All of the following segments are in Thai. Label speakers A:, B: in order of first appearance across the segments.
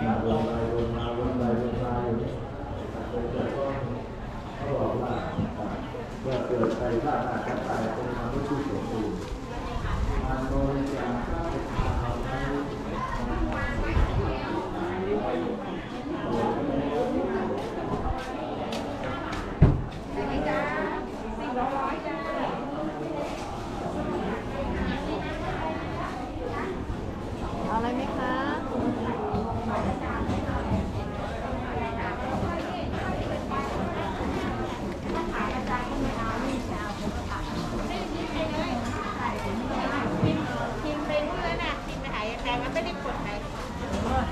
A: วนไปวนมาวนไปวนมาอยู่นี่เป็นเกิดก็เขาบอกว่าเมื่อเกิดใครพลาดอาจจะตายเป็นมนุษย์ที่สมบูรณ์มันโดนจากเอาไป
B: เอาอะไรไหมคะ
C: พิมพ์ไปนู่นแล้วนะพิมพ์ไปหายแต่ว่าไม่ได้กดไหนไม่ได้กด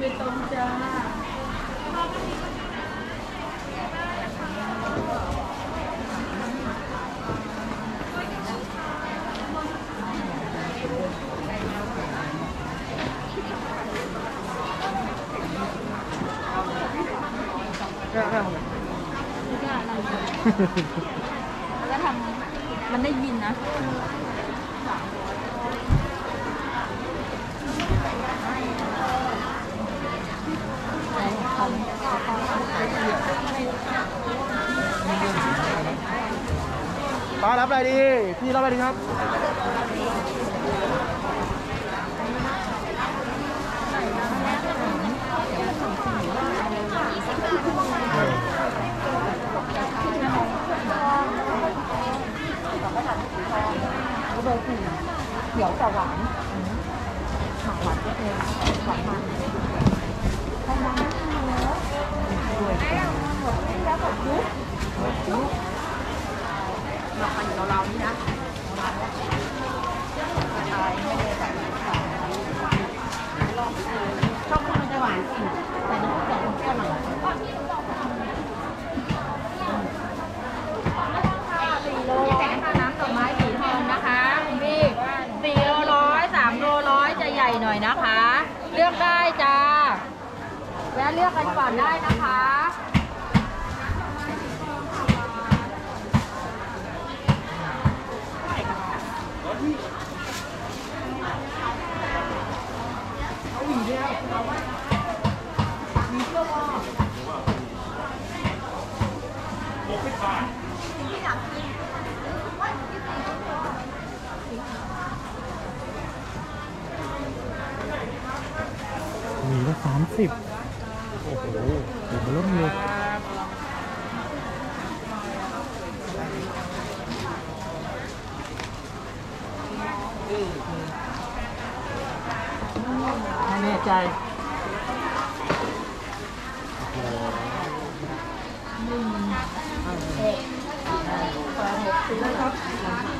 B: ใต้ชมพูเบตงจ้าแล้วก็ทำมันได้ยินนะ
D: ป้ารับอะไรดี พี่รับอะไรดีครับ
B: เขียวกับหวานหวานก็เองหวานมันต้องมาด้วยกันหมดที่แล้วแบบยุบยุบเราไปอยู่เราๆนี่นะตายไม่ได้ใส่ชอบมันจะหวานจริงใส่น้ำใส่น้ำแก้วหน่อยสี่โลแกงน้ำดอกไม้สีทองนะคะคุณพี่สี่โลร้อยสามโลร้อยจะใหญ่หน่อยนะคะ เลือกได้จ้าแวะ เลือกกันก่อนได้นะคะ
D: หวีละสามสิบ โอ้โหโอ้โหเริ่มเลย
B: ไม่แน่ใจ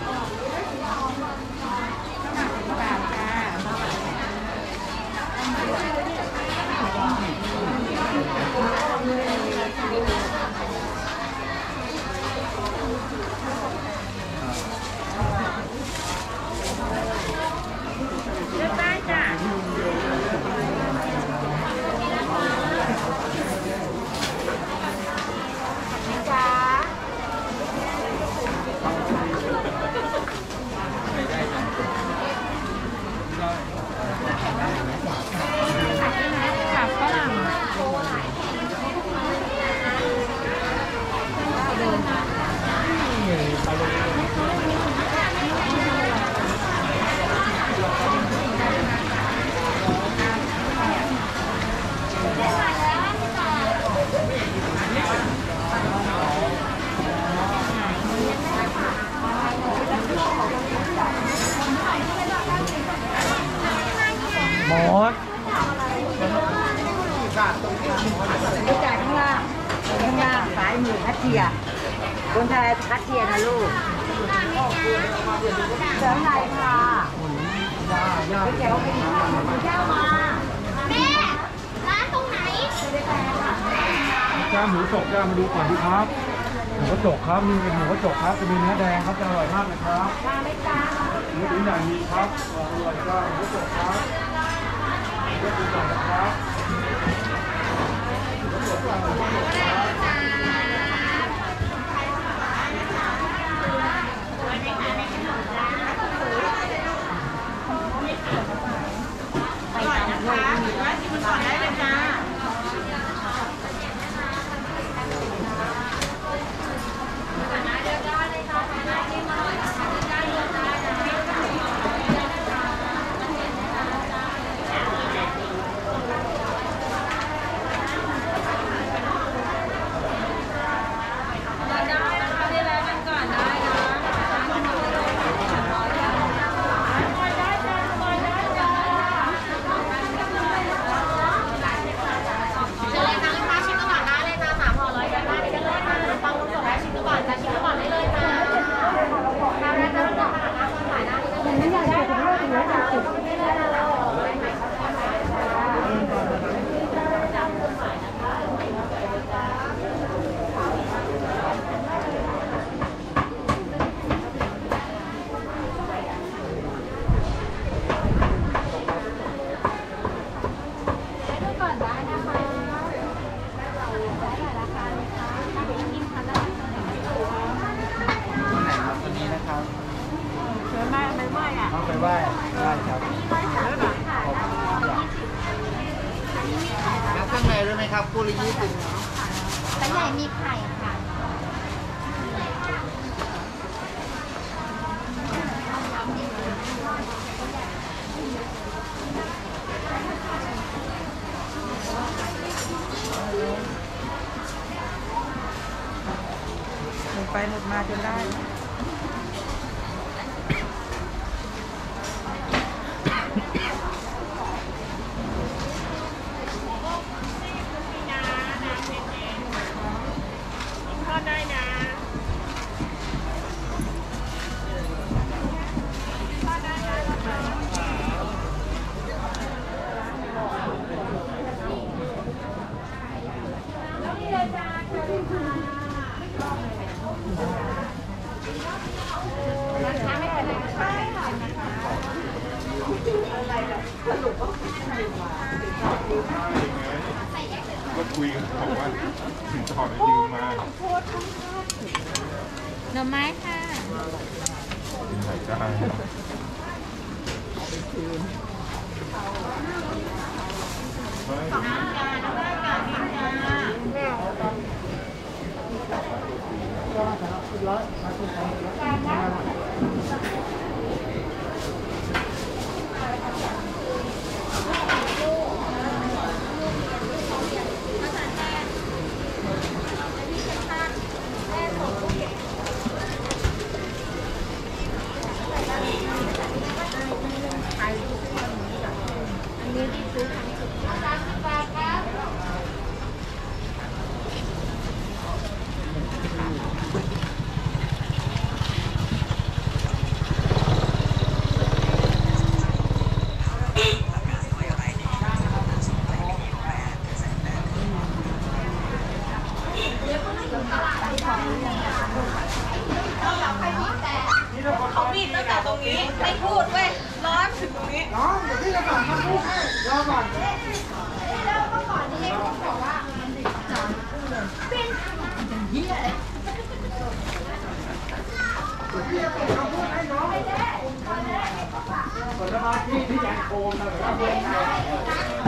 C: เ
B: ทียคนไทยคัดเทียนะลูกเสริมลายค่ะไปแก้วเป็นแก้วมา
C: แม่ร้านตรงไหน
D: แก้วหมูสก้วมาดูก่อนดีครับ
B: ห
E: มูกระจกครับมีเป็นหมูกระจกครับจะมีเนื้อแดงครับจะอร่อยมากนะครับ
B: มาไหมจ้า
E: หมูตุ๋นใหญ่มีครับอร่อยจ้าหมูกระจกครับเลือกดูก่อนนะครั
B: มูครับา
C: งในด้วยไหมครับคู่ละยี่สิบ
B: แต่ใหญ่มีไข่ค่ะ
F: ไปหมดมาจนได้
G: คุยกันบอกว่าถึงจอดยืมมา
B: หน่อไม้ค่ะ
G: ไหนจะอะไรการ
B: เขาบีบตั้งแต่ตรงนี้ ไม่พูดเว้ย น้
C: องเดี๋ยวพี่จะสอนทำลูกให้รอก่อน
E: ผลไม้ที่ที่ยังโกงนะหรือว่าเพื่อน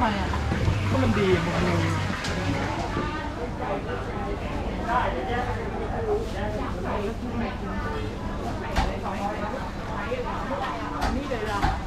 E: ไมอะก็
B: มันดีมันดีนี่เลยละ